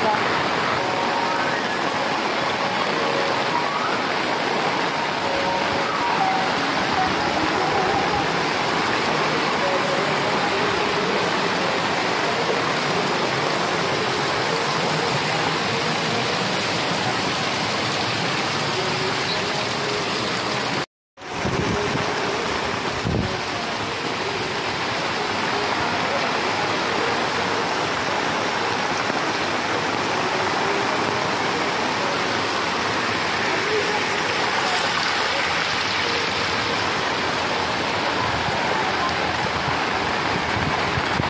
来